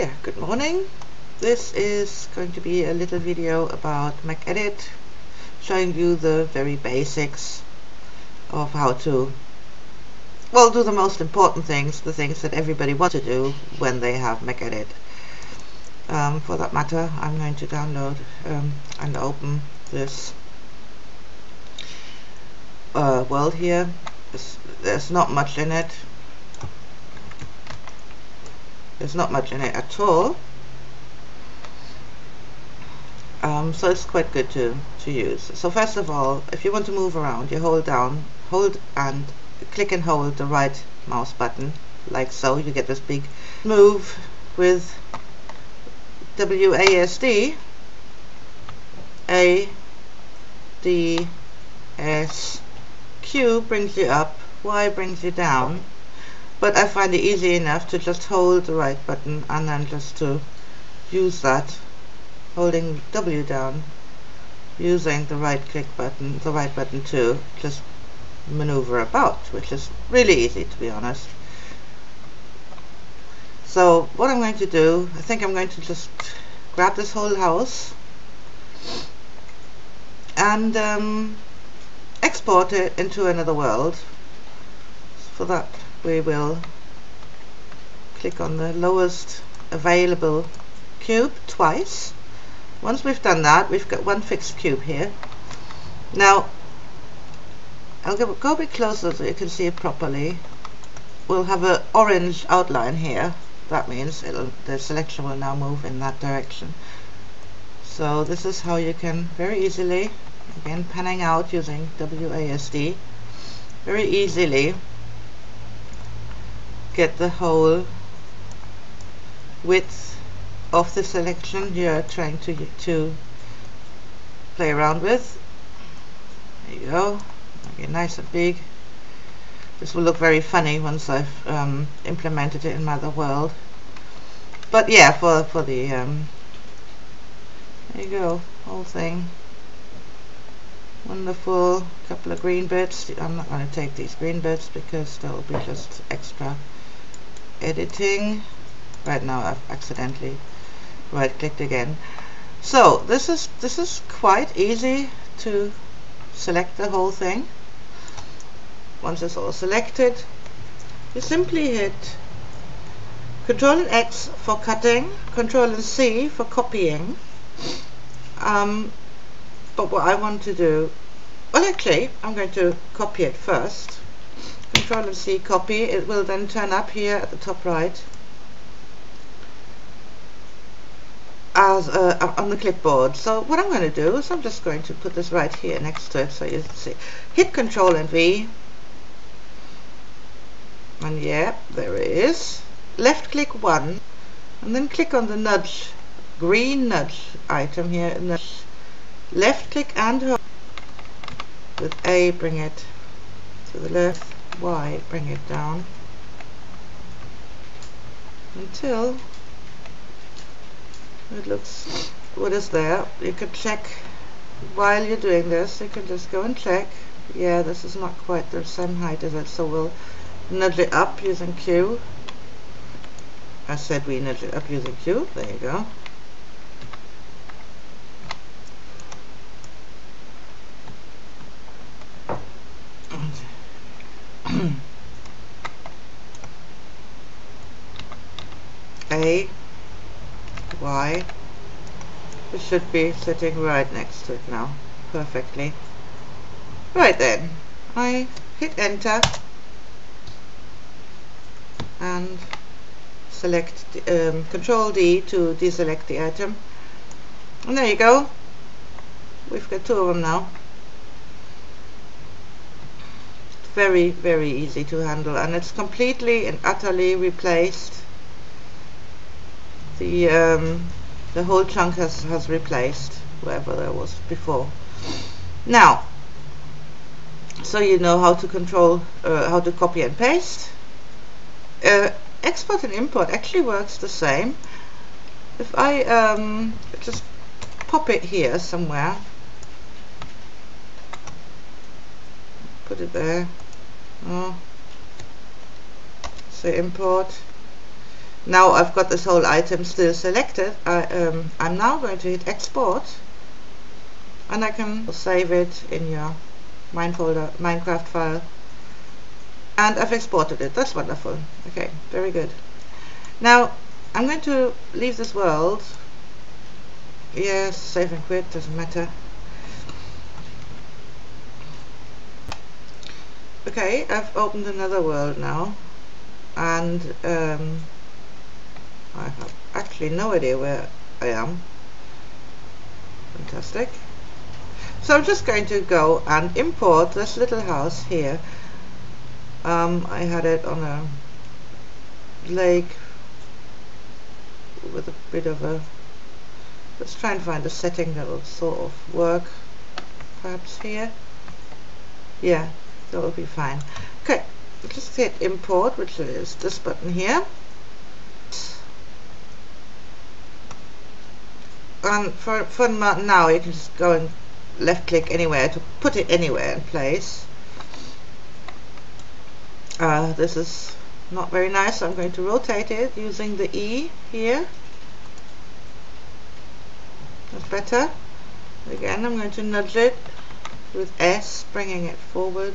yeah, good morning. This is going to be a little video about MCedit, showing you the very basics of how to, well, do the most important things, the things that everybody wants to do when they have MCedit. Um, for that matter, I'm going to download um, and open this uh, world here. There's, there's not much in it. There's not much in it at all. Um, so it's quite good to, to use. So first of all, if you want to move around, you hold down, hold and click and hold the right mouse button, like so. You get this big move with WASD, A, D, S, Q brings you up, Y brings you down, but I find it easy enough to just hold the right button and then just to use that. Holding W down. Using the right click button the right button to just maneuver about which is really easy to be honest. So what I'm going to do I think I'm going to just grab this whole house and um, export it into another world for that we will click on the lowest available cube twice. Once we've done that, we've got one fixed cube here. Now, I'll go, a bit closer so you can see it properly. We'll have an orange outline here. That means the selection will now move in that direction. So this is how you can very easily, again panning out using WASD, very easily get the whole width of the selection you're trying to to play around with. There you go. It nice and big. This will look very funny once I've um, implemented it in my other world. But yeah, for for the um, there you go, whole thing. Wonderful. Couple of green bits. I'm not going to take these green bits because they'll be just extra editing. Right now I've accidentally right clicked again. So this is this is quite easy to select the whole thing. Once it's all selected you simply hit control and X for cutting control and C for copying. Um, but what I want to do well actually I'm going to copy it first Control C copy. It will then turn up here at the top right as uh, on the clipboard. So what I'm going to do is I'm just going to put this right here next to it so you can see. Hit Control and V. And yeah, there it is. Left click one and then click on the nudge, green nudge item here. Left click and hold with A bring it to the left Y, bring it down until it looks what is there. You can check while you're doing this, you can just go and check. Yeah, this is not quite the same height as it, so we'll nudge it up using Q. I said we nudge it up using Q. There you go. A, Y, it should be sitting right next to it now, perfectly. Right then, I hit enter. And select um, control D to deselect the item. And there you go. We've got two of them now. Very very easy to handle. And it's completely and utterly replaced the um, the whole chunk has, has replaced wherever there was before. Now so you know how to control uh, how to copy and paste. Uh, export and import actually works the same. If I um, just pop it here somewhere. Put it there. Oh. say import now I've got this whole item still selected. I, um, I'm now going to hit export. And I can save it in your mine folder Minecraft file. And I've exported it. That's wonderful. Okay very good. Now I'm going to leave this world. Yes save and quit doesn't matter. Okay I've opened another world now. And um, I have actually no idea where I am. Fantastic. So I'm just going to go and import this little house here. Um, I had it on a lake with a bit of a let's try and find a setting that will sort of work perhaps here. Yeah that will be fine. Okay just hit import which is this button here and for, for now you can just go and left click anywhere to put it anywhere in place. Uh, this is not very nice so I'm going to rotate it using the E here. That's better. Again I'm going to nudge it with S bringing it forward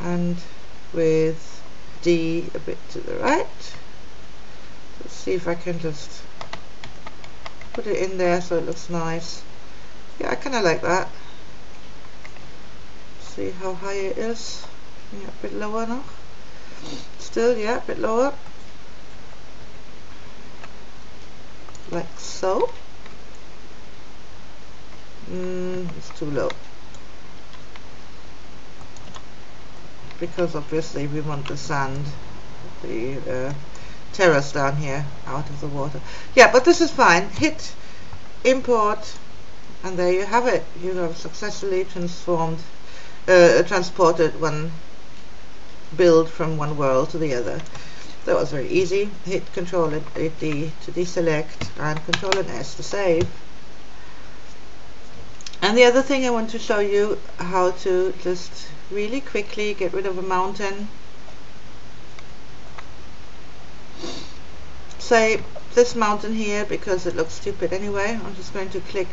and with D a bit to the right. Let's see if I can just put it in there so it looks nice. Yeah I kinda like that. See how high it is. Yeah, a bit lower now. Still yeah a bit lower. Like so. Mm, it's too low. Because obviously we want the sand the uh, terrace down here out of the water. Yeah but this is fine. Hit import and there you have it. You have successfully transformed uh, transported one build from one world to the other. That was very easy. Hit control and D to deselect and control and S to save. And the other thing I want to show you how to just really quickly get rid of a mountain say this mountain here because it looks stupid anyway. I'm just going to click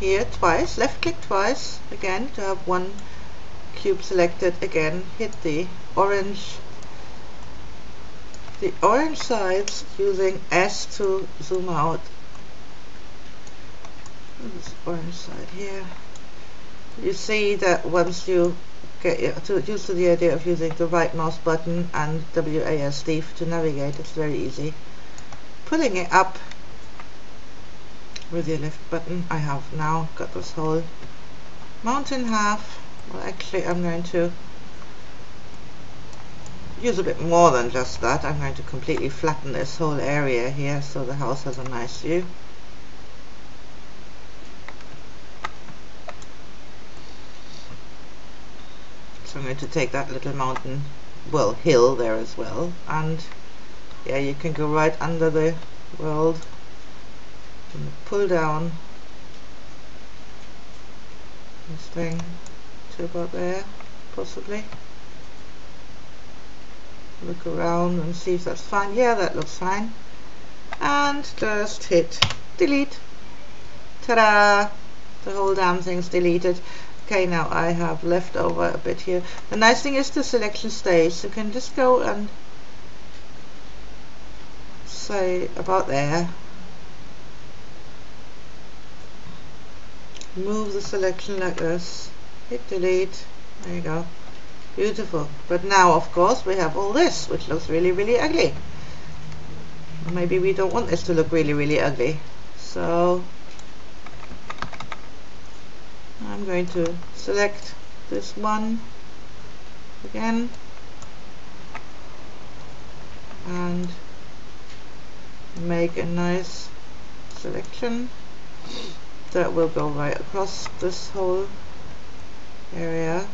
here twice left click twice again to have one cube selected again. Hit the orange the orange sides using S to zoom out. This orange side here. You see that once you get used to the idea of using the right mouse button and WASD to navigate, it's very easy. Pulling it up with the left button, I have now got this whole mountain half. Well, actually, I'm going to use a bit more than just that. I'm going to completely flatten this whole area here so the house has a nice view. So I'm going to take that little mountain well hill there as well. And yeah you can go right under the world and pull down this thing to about there possibly. Look around and see if that's fine. Yeah that looks fine. And just hit delete. Ta-da! The whole damn thing's deleted okay now I have left over a bit here. The nice thing is the selection stays you can just go and say about there. Move the selection like this. Hit delete. There you go. Beautiful. But now of course we have all this which looks really really ugly. Maybe we don't want this to look really really ugly. So I'm going to select this one again. And make a nice selection that will go right across this whole area.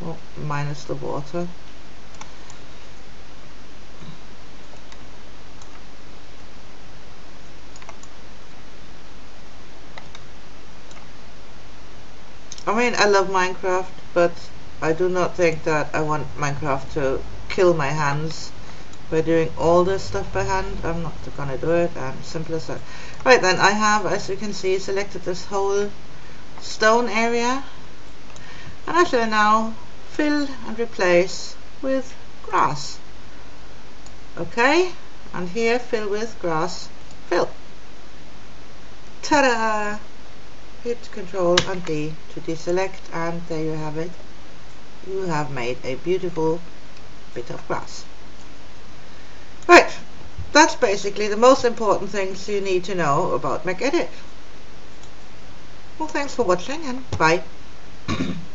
Well, minus the water mean, I love Minecraft, but I do not think that I want Minecraft to kill my hands by doing all this stuff by hand. I'm not gonna do it, and simple as that. Right then, I have, as you can see, selected this whole stone area. And I shall now fill and replace with grass. Okay, and here fill with grass, fill. Ta-da! Hit Control and D to deselect and there you have it. You have made a beautiful bit of grass. Right, that's basically the most important things you need to know about MCedit. Well, thanks for watching and bye.